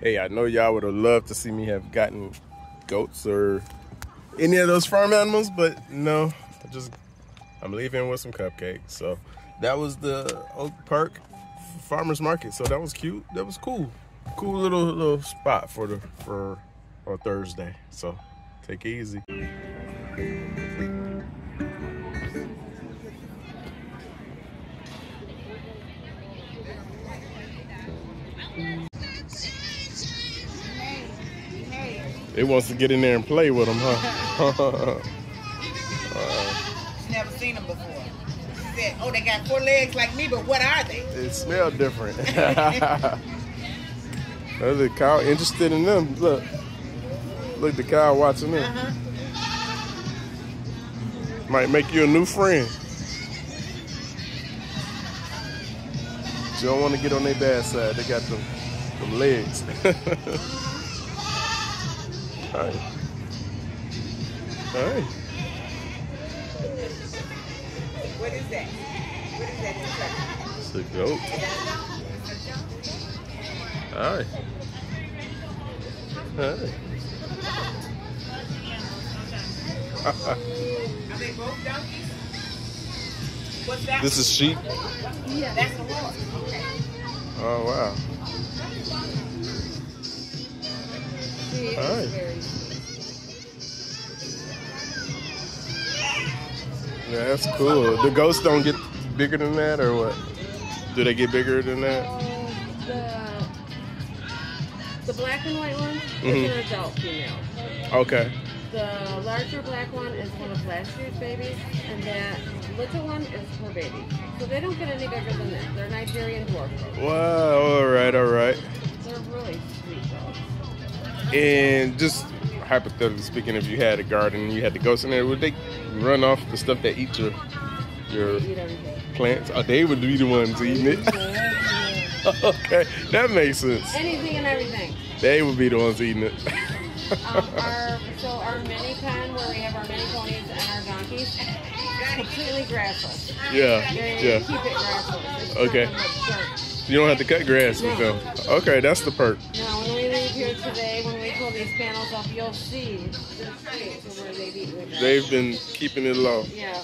Hey, I know y'all would have loved to see me have gotten goats or any of those farm animals, but no, I just I'm leaving with some cupcakes. So that was the Oak Park Farmers Market. So that was cute. That was cool. Cool little little spot for the for a Thursday. So take it easy. It wants to get in there and play with them, huh? She's never seen them before. She said, oh, they got four legs like me, but what are they? it smells different. There's a cow interested in them. Look. Look, the cow watching them. Uh-huh. Might make you a new friend. You don't want to get on their bad side. They got them, them legs. All right. All right. What is that? What is that? It's a goat. All right. All right. Are they both donkeys? What's that? this is sheep. Yeah. That's a horse. Okay. Oh wow. She Alright. very Yeah, that's cool. The ghosts don't get bigger than that, or what? Do they get bigger than that? Uh, the, the black and white one Mhm. is an adult female. Okay. The larger black one is one of last year's babies, and that little one is her baby. So they don't get any bigger than that. They're Nigerian dwarf. Wow. All right. All right. And just hypothetically speaking, if you had a garden and you had the ghosts in there, would they run off the stuff that eat your your eat plants? Oh, they would be the ones eating it. okay, that makes sense. Anything and everything. They would be the ones eating it. Um, our, so our mini pen where we have our mini ponies and our donkeys, completely grassless. yeah, They yeah. keep it grassless. It's Okay. nothing but dirt. You don't have to cut grass with No. them. Okay, that's the perk. Now, when we leave here today, when we pull these panels up, you'll see the streets of where they've eaten the. They've been keeping it low. Yeah.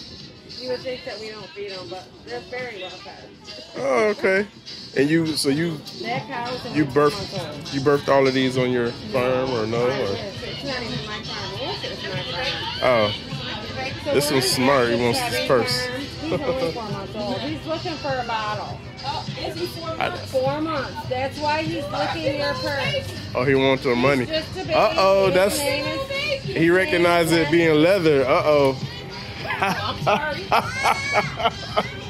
You would think that we don't feed them, but they're very well fed. Oh, okay. And you, so you you only two months birthed you birthed all of these on your farm or no? Or. It's not even my farm. I wish it was my farm. oh, So This one's smart. He wants his purse. farm. He's only four months old. He's looking for a bottle. I, Four months. That's why he's licking your purse. oh, he wants your money. He's just a baby. Uh oh, that's. Is, he recognized it being leather. Uh oh.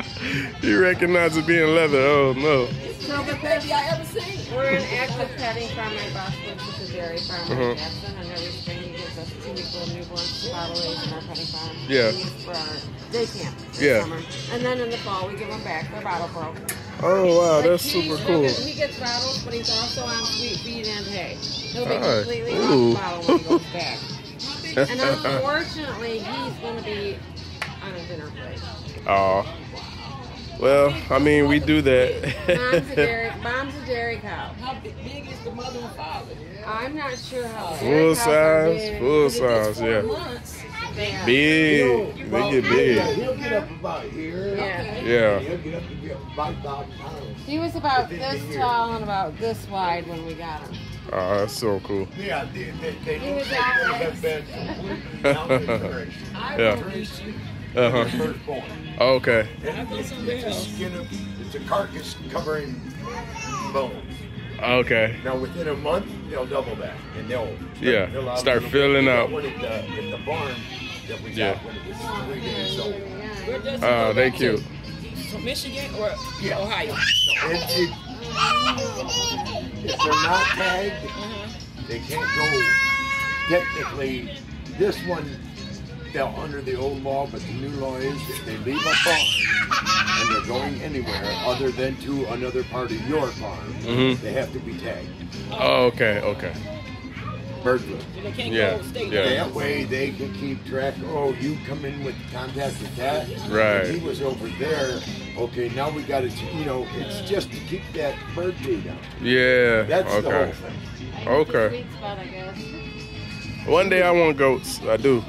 he recognized it being leather. Oh no. So because we're an active petting farm, my boss which is the dairy farm in uh-huh. Jackson, and every spring he gives us two week old newborns to bottle raise in our petting farm. Yeah. We use for our day camp. Yeah. Summer. And then in the fall we give them back. Their bottle broke. Oh wow, Like, that's he's super looking- cool. He gets bottles, but he's also on sweet feed and hay. He'll be Alright. completely Ooh. off bottle when he goes back. And unfortunately, he's going to be on a dinner plate. Oh. Well, I mean, we do that. mom's a dairy cow. How big is the mother and father? I'm not sure how full dairy cows are size, big. full size, yeah. Months. Yeah. Big. They get Yeah, big. he'll get up about here. Yeah. Yeah. He'll get up to be about five pounds. He was about this tall and about this wide when we got him. Oh, that's so cool. Yeah, they, they, they He look was like out they have been completely malnourished. Yeah. Uh huh. Firstborn. Okay. And It's it's a skin of, it's a carcass covering bones. Okay. Now within a month, they'll double back and they'll Yeah, fill out a start filling up. out. One at the, at the barn that we Yeah. got when it was three days old. Where does it Oh, go they back cute. To? To Michigan or Yeah. Ohio? And it, if they're not tagged, they can't go. Technically, this one fell under the old law, but the new law is if they leave a farm and they're going anywhere other than to another part of your farm, Mhm. they have to be tagged. Oh, okay. Okay. Burglar. They can't Yeah, go stay yeah. there. That way they can keep track. Oh, you come in with contact with that. Right. He was over there. Okay, now we got to. You know, it's just to keep that bird flu down. Yeah. That's the whole Okay. thing. Okay. Sweet spot, I guess. One day I want goats. I do.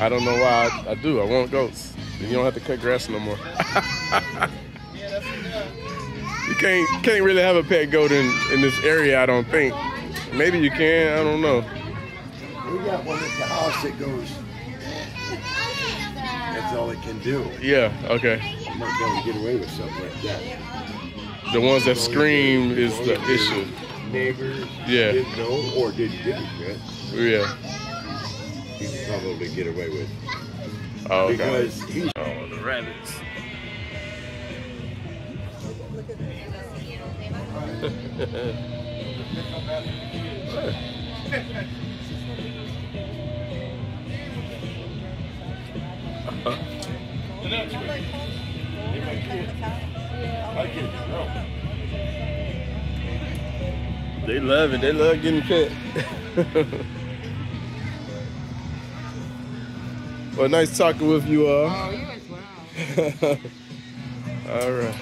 I don't know why I, I do. I want goats. Then you don't have to cut grass no more. you can't can't really have a pet goat in, in this area, I don't think. Maybe you can, I don't know. We got one at the house that goes. That's all it can do. Yeah, okay. I'm not gonna get away with something like that. The ones that scream is the issue. Neighbors Yeah. didn't know or didn't give a shit. Yeah. He probably get away with Oh, okay. because he's Oh, the rabbits. They love it. They love getting pet. well, nice talking with you all. Oh, you as well. all right.